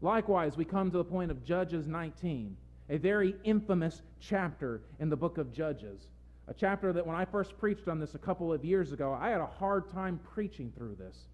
Likewise, we come to the point of Judges 19, a very infamous chapter in the book of Judges. A chapter that when I first preached on this a couple of years ago, I had a hard time preaching through this.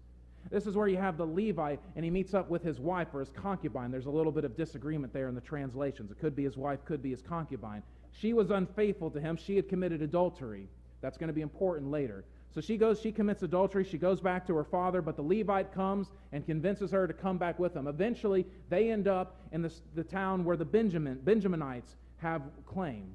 This is where you have the Levite, and he meets up with his wife or his concubine. There's a little bit of disagreement there in the translations. It could be his wife, could be his concubine. She was unfaithful to him. She had committed adultery. That's going to be important later. So she goes, she commits adultery. She goes back to her father, but the Levite comes and convinces her to come back with him. Eventually, they end up in the, the town where the Benjamin, Benjaminites have claim.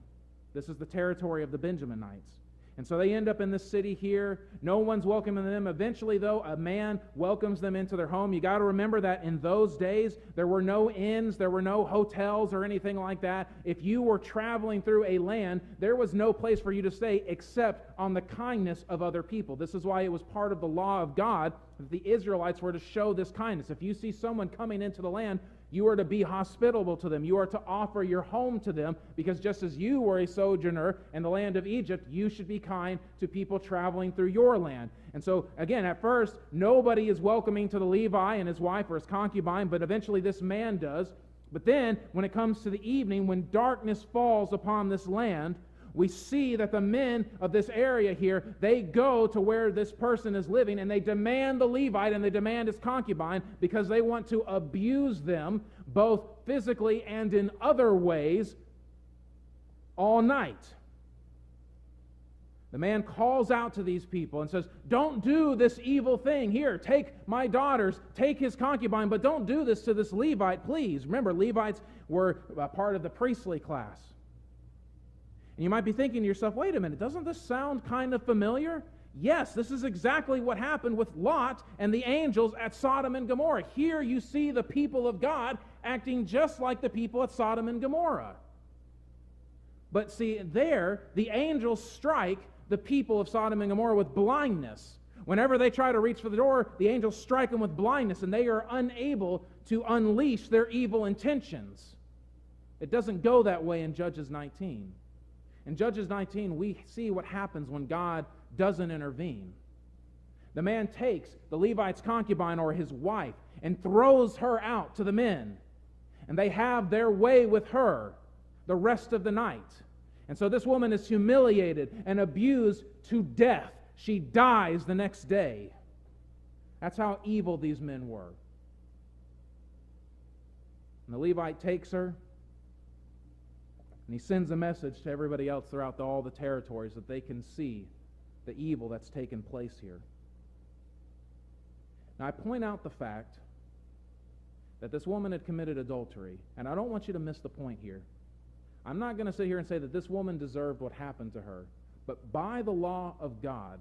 This is the territory of the Benjaminites. And so they end up in this city here. No one's welcoming them. Eventually, though, a man welcomes them into their home. You got to remember that in those days, there were no inns, there were no hotels or anything like that. If you were traveling through a land, there was no place for you to stay except on the kindness of other people. This is why it was part of the law of God that the Israelites were to show this kindness. If you see someone coming into the land, you are to be hospitable to them. You are to offer your home to them because just as you were a sojourner in the land of Egypt, you should be kind to people traveling through your land. And so, again, at first, nobody is welcoming to the Levi and his wife or his concubine, but eventually this man does. But then, when it comes to the evening, when darkness falls upon this land, we see that the men of this area here, they go to where this person is living and they demand the Levite and they demand his concubine because they want to abuse them both physically and in other ways all night. The man calls out to these people and says, Don't do this evil thing. Here, take my daughters, take his concubine, but don't do this to this Levite, please. Remember, Levites were part of the priestly class. And you might be thinking to yourself, wait a minute, doesn't this sound kind of familiar? Yes, this is exactly what happened with Lot and the angels at Sodom and Gomorrah. Here you see the people of God acting just like the people at Sodom and Gomorrah. But see, there, the angels strike the people of Sodom and Gomorrah with blindness. Whenever they try to reach for the door, the angels strike them with blindness, and they are unable to unleash their evil intentions. It doesn't go that way in Judges 19. In Judges 19, we see what happens when God doesn't intervene. The man takes the Levite's concubine or his wife and throws her out to the men. And they have their way with her the rest of the night. And so this woman is humiliated and abused to death. She dies the next day. That's how evil these men were. And the Levite takes her and he sends a message to everybody else throughout the, all the territories that they can see the evil that's taken place here. Now, I point out the fact that this woman had committed adultery, and I don't want you to miss the point here. I'm not going to sit here and say that this woman deserved what happened to her, but by the law of God,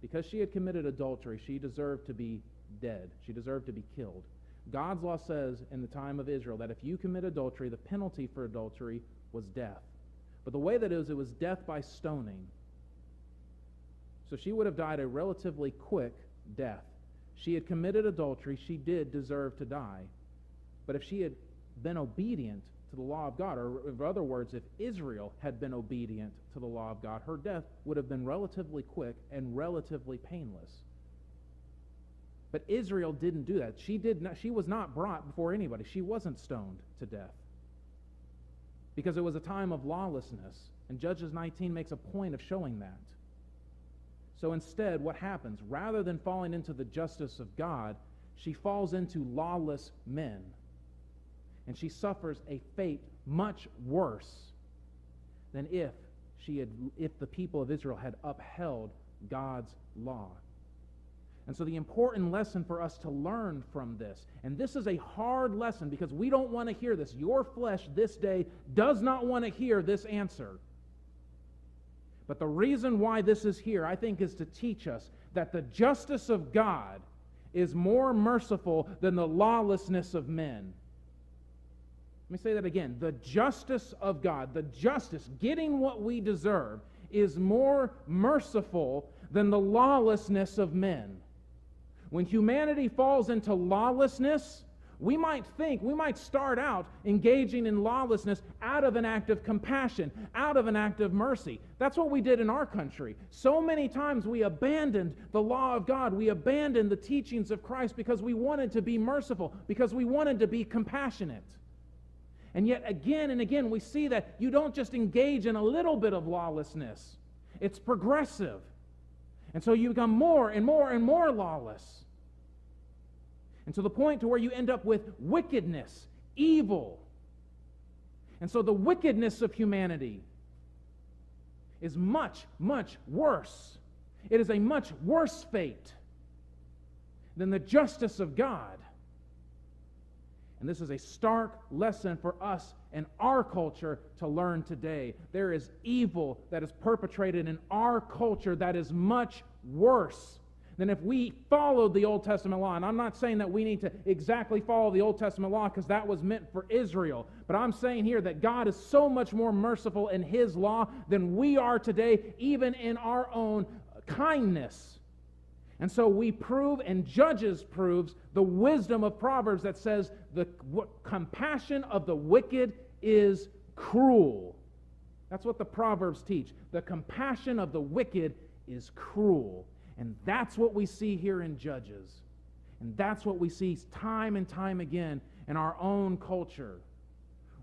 because she had committed adultery, she deserved to be dead. She deserved to be killed. God's law says in the time of Israel that if you commit adultery, the penalty for adultery was death. But the way that it was, it was death by stoning. So she would have died a relatively quick death. She had committed adultery. She did deserve to die. But if she had been obedient to the law of God, or in other words, if Israel had been obedient to the law of God, her death would have been relatively quick and relatively painless. But Israel didn't do that. She, did not, she was not brought before anybody. She wasn't stoned to death because it was a time of lawlessness. And Judges 19 makes a point of showing that. So instead, what happens? Rather than falling into the justice of God, she falls into lawless men. And she suffers a fate much worse than if she had if the people of Israel had upheld God's law. And so, the important lesson for us to learn from this, and this is a hard lesson because we don't want to hear this. Your flesh this day does not want to hear this answer. But the reason why this is here, I think, is to teach us that the justice of God is more merciful than the lawlessness of men. Let me say that again. The justice of God, the justice, getting what we deserve, is more merciful than the lawlessness of men. When humanity falls into lawlessness, We might think, we might start out engaging in lawlessness out of an act of compassion, out of an act of mercy. That's what we did in our country. So many times we abandoned the law of God, we abandoned the teachings of Christ because we wanted to be merciful, because we wanted to be compassionate. And yet, again and again, we see that you don't just engage in a little bit of lawlessness, it's progressive. And so you become more and more and more lawless. And to the point to where you end up with wickedness, evil. And so the wickedness of humanity is much, much worse. It is a much worse fate than the justice of God. And this is a stark lesson for us in our culture to learn today. There is evil that is perpetrated in our culture that is much worse than if we followed the Old Testament law. And I'm not saying that we need to exactly follow the Old Testament law because that was meant for Israel. But I'm saying here that God is so much more merciful in His law than we are today, even in our own kindness. And so we prove, and Judges proves, the wisdom of Proverbs that says the compassion of the wicked is cruel. That's what the Proverbs teach. The compassion of the wicked is cruel. And that's what we see here in Judges. And that's what we see time and time again in our own culture.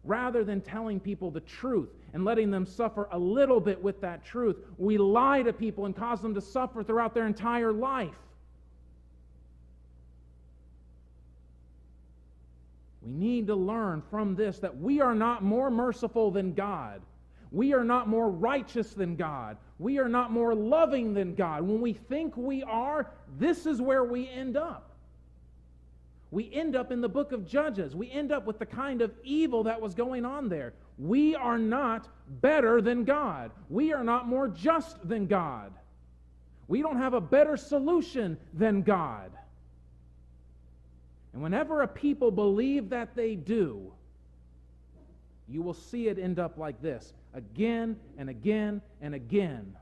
Rather than telling people the truth and letting them suffer a little bit with that truth, we lie to people and cause them to suffer throughout their entire life. We need to learn from this that we are not more merciful than God. We are not more righteous than God. We are not more loving than God. When we think we are, this is where we end up. We end up in the book of Judges. We end up with the kind of evil that was going on there. We are not better than God. We are not more just than God. We don't have a better solution than God. And whenever a people believe that they do, you will see it end up like this again and again and again.